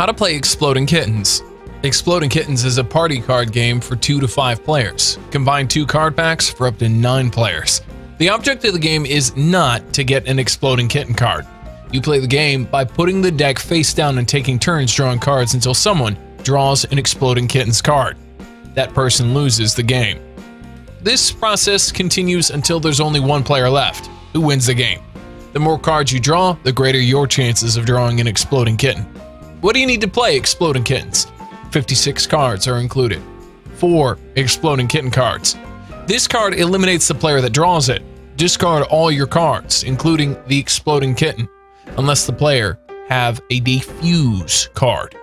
How to play Exploding Kittens. Exploding Kittens is a party card game for 2 to 5 players. Combine 2 card packs for up to 9 players. The object of the game is not to get an Exploding Kitten card. You play the game by putting the deck face down and taking turns drawing cards until someone draws an Exploding Kittens card. That person loses the game. This process continues until there's only one player left, who wins the game. The more cards you draw, the greater your chances of drawing an Exploding Kitten. What do you need to play Exploding Kittens? 56 cards are included. 4 Exploding Kitten cards. This card eliminates the player that draws it. Discard all your cards, including the Exploding Kitten, unless the player have a Defuse card.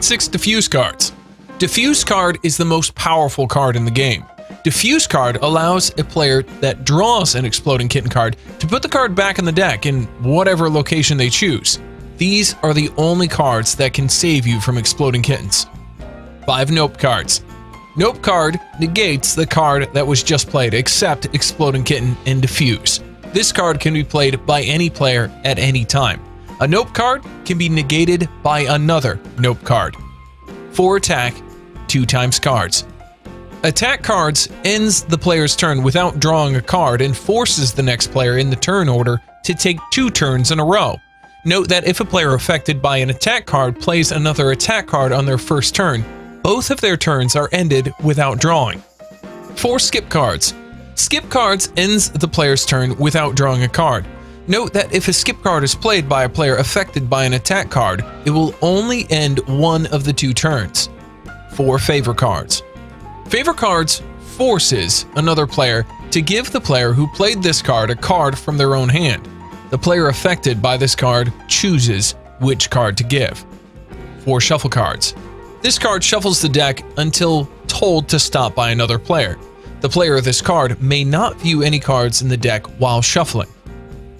6 Defuse cards. Defuse card is the most powerful card in the game. Defuse card allows a player that draws an Exploding Kitten card to put the card back in the deck in whatever location they choose. These are the only cards that can save you from exploding kittens. 5 Nope cards. Nope card negates the card that was just played except Exploding Kitten and Defuse. This card can be played by any player at any time. A Nope card can be negated by another Nope card. 4 Attack, 2 times cards. Attack cards ends the player's turn without drawing a card and forces the next player in the turn order to take two turns in a row. Note that if a player affected by an attack card plays another attack card on their first turn, both of their turns are ended without drawing. 4 skip cards. Skip cards ends the player's turn without drawing a card. Note that if a skip card is played by a player affected by an attack card, it will only end one of the two turns. 4 favor cards. Favor cards forces another player to give the player who played this card a card from their own hand. The player affected by this card chooses which card to give. 4 Shuffle Cards. This card shuffles the deck until told to stop by another player. The player of this card may not view any cards in the deck while shuffling.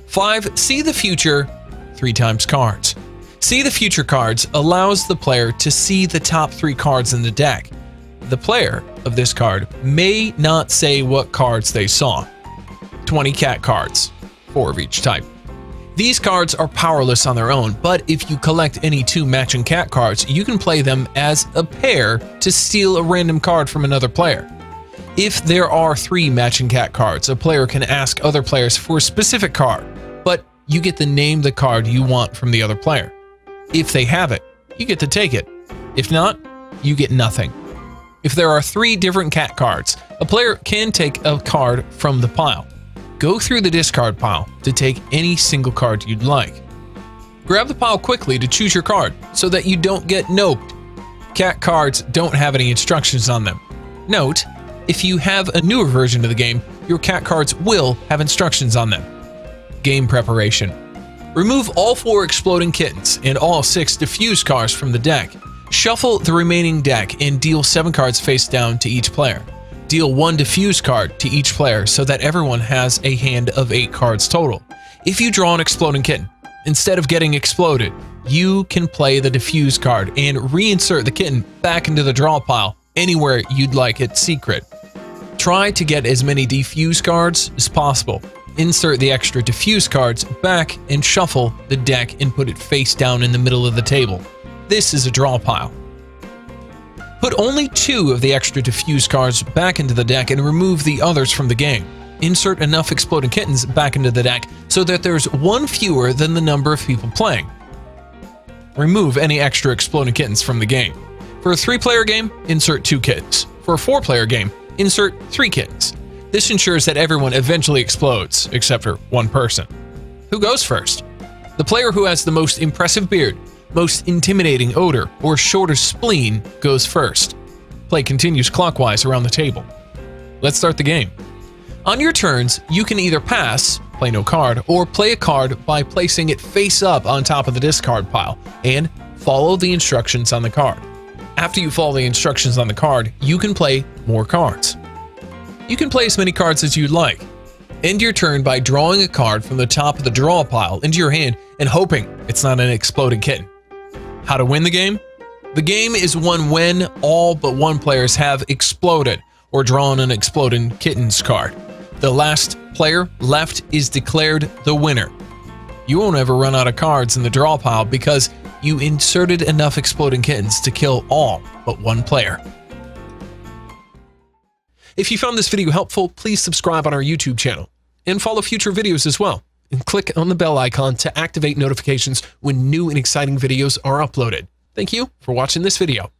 5. See the Future 3 times cards. See the Future cards allows the player to see the top 3 cards in the deck. The player of this card may not say what cards they saw. 20 Cat cards, 4 of each type. These cards are powerless on their own, but if you collect any two matching cat cards, you can play them as a pair to steal a random card from another player. If there are three matching cat cards, a player can ask other players for a specific card, but you get to name the card you want from the other player. If they have it, you get to take it. If not, you get nothing. If there are three different cat cards, a player can take a card from the pile. Go through the discard pile to take any single card you'd like. Grab the pile quickly to choose your card so that you don't get noped. Cat cards don't have any instructions on them. Note, if you have a newer version of the game, your cat cards will have instructions on them. Game preparation. Remove all four exploding kittens and all six defuse cards from the deck. Shuffle the remaining deck and deal seven cards face down to each player. Deal one defuse card to each player so that everyone has a hand of 8 cards total. If you draw an exploding kitten, instead of getting exploded, you can play the defuse card and reinsert the kitten back into the draw pile anywhere you'd like it secret. Try to get as many defuse cards as possible. Insert the extra defuse cards back and shuffle the deck and put it face down in the middle of the table. This is a draw pile. Put only two of the extra defuse cards back into the deck and remove the others from the game. Insert enough exploding kittens back into the deck so that there's one fewer than the number of people playing. Remove any extra exploding kittens from the game. For a three-player game, insert two kittens. For a four-player game, insert three kittens. This ensures that everyone eventually explodes, except for one person. Who goes first? The player who has the most impressive beard most intimidating odor, or shortest spleen goes first. Play continues clockwise around the table. Let's start the game. On your turns, you can either pass, play no card, or play a card by placing it face up on top of the discard pile, and follow the instructions on the card. After you follow the instructions on the card, you can play more cards. You can play as many cards as you'd like. End your turn by drawing a card from the top of the draw pile into your hand and hoping it's not an exploding kitten. How to win the game? The game is won when all but one players have exploded or drawn an exploding kittens card. The last player left is declared the winner. You won't ever run out of cards in the draw pile because you inserted enough exploding kittens to kill all but one player. If you found this video helpful, please subscribe on our YouTube channel and follow future videos as well. And click on the bell icon to activate notifications when new and exciting videos are uploaded. Thank you for watching this video.